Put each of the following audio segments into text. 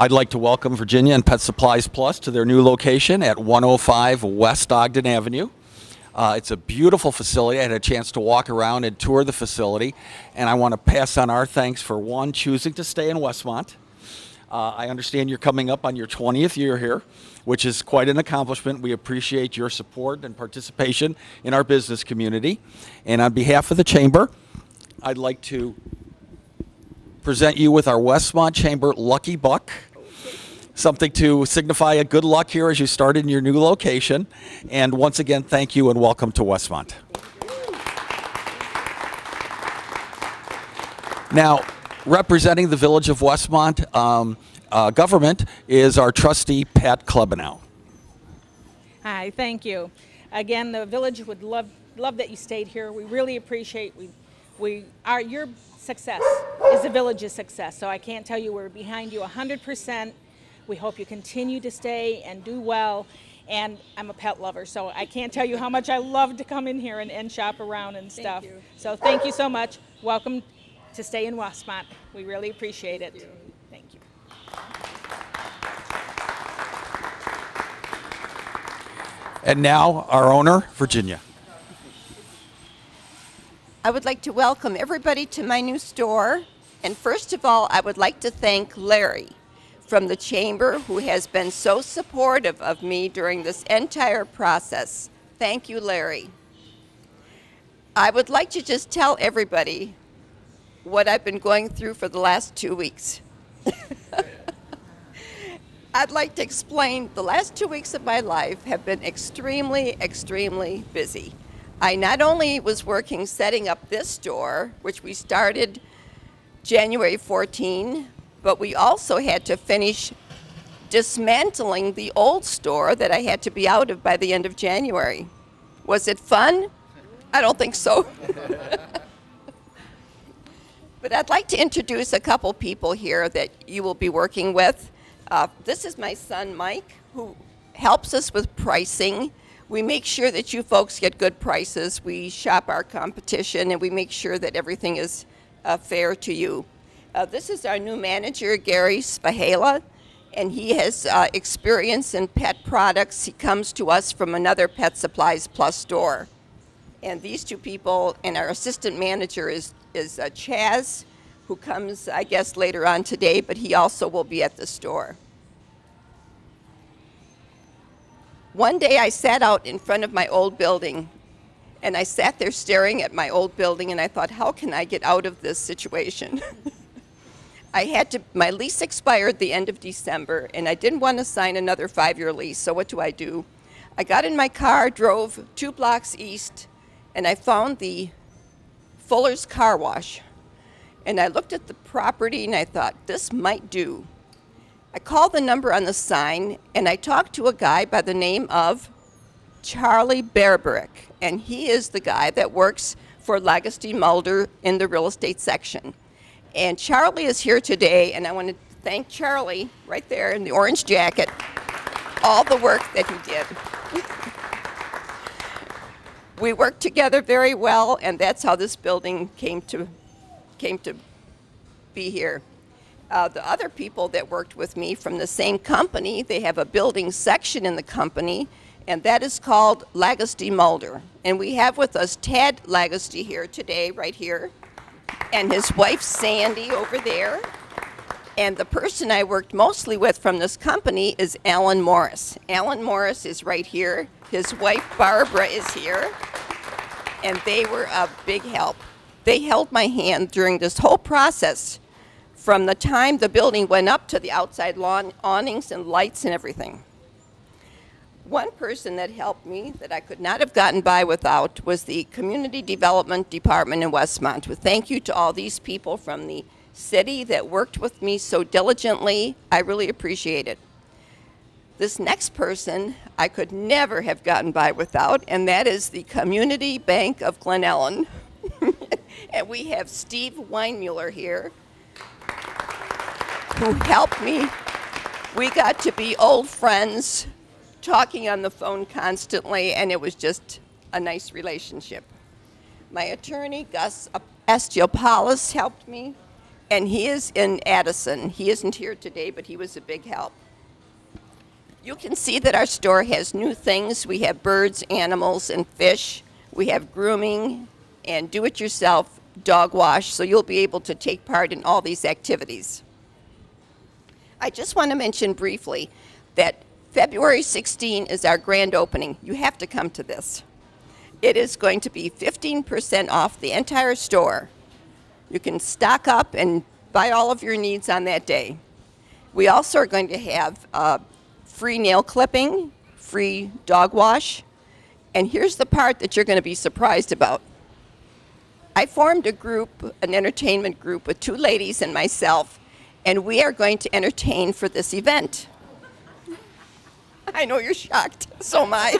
I'd like to welcome Virginia and Pet Supplies Plus to their new location at 105 West Ogden Avenue. Uh, it's a beautiful facility. I had a chance to walk around and tour the facility, and I want to pass on our thanks for one, choosing to stay in Westmont. Uh, I understand you're coming up on your 20th year here, which is quite an accomplishment. We appreciate your support and participation in our business community. And on behalf of the Chamber, I'd like to present you with our Westmont Chamber Lucky Buck. Something to signify a good luck here as you start in your new location. And once again, thank you and welcome to Westmont. Now, representing the village of Westmont um, uh, government is our trustee Pat Klebanow. Hi, thank you. Again, the village would love love that you stayed here. We really appreciate we we are your success is the village's success. So I can't tell you we're behind you 100%. We hope you continue to stay and do well. And I'm a pet lover, so I can't tell you how much I love to come in here and, and shop around and stuff. you. So thank you so much. Welcome to stay in Westmont. We really appreciate it. Thank you. And now, our owner, Virginia. I would like to welcome everybody to my new store. And first of all, I would like to thank Larry from the Chamber, who has been so supportive of me during this entire process. Thank you, Larry. I would like to just tell everybody what I've been going through for the last two weeks. I'd like to explain the last two weeks of my life have been extremely, extremely busy. I not only was working setting up this store, which we started January 14, but we also had to finish dismantling the old store that I had to be out of by the end of January. Was it fun? I don't think so. but I'd like to introduce a couple people here that you will be working with. Uh, this is my son, Mike, who helps us with pricing. We make sure that you folks get good prices. We shop our competition and we make sure that everything is uh, fair to you. Uh, this is our new manager, Gary Spahala, and he has uh, experience in pet products. He comes to us from another Pet Supplies Plus store. And these two people, and our assistant manager is, is uh, Chaz, who comes, I guess, later on today, but he also will be at the store. One day I sat out in front of my old building and I sat there staring at my old building and I thought, how can I get out of this situation? I had to, my lease expired the end of December and I didn't want to sign another five year lease, so what do I do? I got in my car, drove two blocks east, and I found the Fuller's Car Wash. And I looked at the property and I thought, this might do. I called the number on the sign and I talked to a guy by the name of Charlie Berberick. And he is the guy that works for Legacy Mulder in the real estate section. And Charlie is here today, and I want to thank Charlie right there in the orange jacket, all the work that he did. we worked together very well, and that's how this building came to, came to be here. Uh, the other people that worked with me from the same company, they have a building section in the company, and that is called Legacy Mulder. And we have with us Ted Legacy here today, right here, and his wife Sandy over there. And the person I worked mostly with from this company is Alan Morris. Alan Morris is right here. His wife Barbara is here. And they were a big help. They held my hand during this whole process from the time the building went up to the outside lawn awnings and lights and everything. One person that helped me that I could not have gotten by without was the Community Development Department in Westmont. With thank you to all these people from the city that worked with me so diligently. I really appreciate it. This next person I could never have gotten by without, and that is the Community Bank of Glen Ellyn. and we have Steve Weinmuller here, who helped me. We got to be old friends, talking on the phone constantly, and it was just a nice relationship. My attorney, Gus Estiopoulos, helped me. and he is in Addison. He isn't here today, but he was a big help. You can see that our store has new things. We have birds, animals, and fish. We have grooming and do it yourself dog wash, so you'll be able to take part in all these activities. I just want to mention briefly that February 16 is our grand opening. You have to come to this. It is going to be 15% off the entire store. You can stock up and buy all of your needs on that day. We also are going to have uh, free nail clipping, free dog wash, and here's the part that you're going to be surprised about. I formed a group, an entertainment group with two ladies and myself, and we are going to entertain for this event. I know you're shocked, so am I.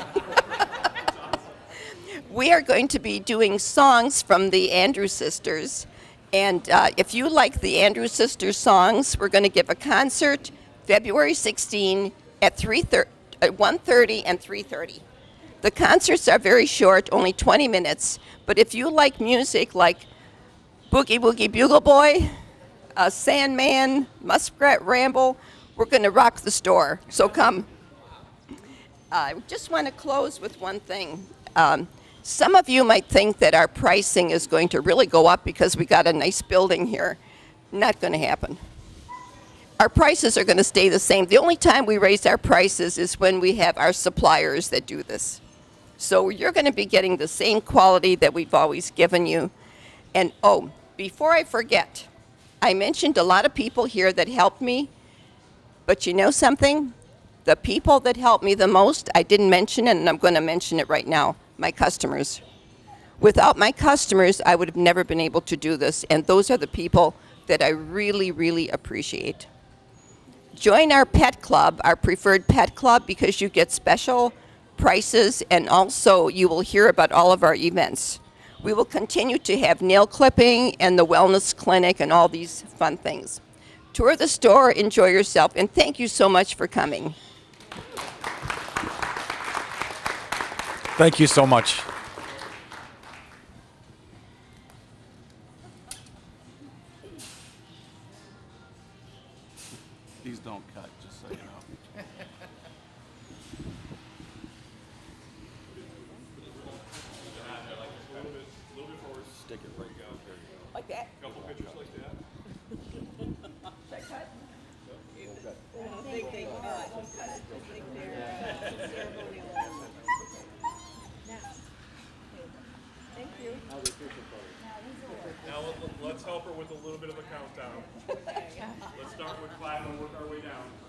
we are going to be doing songs from the Andrews Sisters. And uh, if you like the Andrews Sisters songs, we're going to give a concert February 16 at 3:30 at 1:30 and 3:30. The concerts are very short, only 20 minutes, but if you like music like Boogie Woogie Bugle Boy, uh, Sandman, Muskrat Ramble, we're going to rock the store. So come. I just want to close with one thing. Um, some of you might think that our pricing is going to really go up because we got a nice building here. Not going to happen. Our prices are going to stay the same. The only time we raise our prices is when we have our suppliers that do this. So you're going to be getting the same quality that we've always given you. And oh, before I forget, I mentioned a lot of people here that helped me, but you know something? The people that helped me the most, I didn't mention it, and I'm going to mention it right now my customers. Without my customers, I would have never been able to do this, and those are the people that I really, really appreciate. Join our pet club, our preferred pet club, because you get special prices and also you will hear about all of our events. We will continue to have nail clipping and the wellness clinic and all these fun things. Tour the store, enjoy yourself, and thank you so much for coming. Thank you so much. Five and work our way down.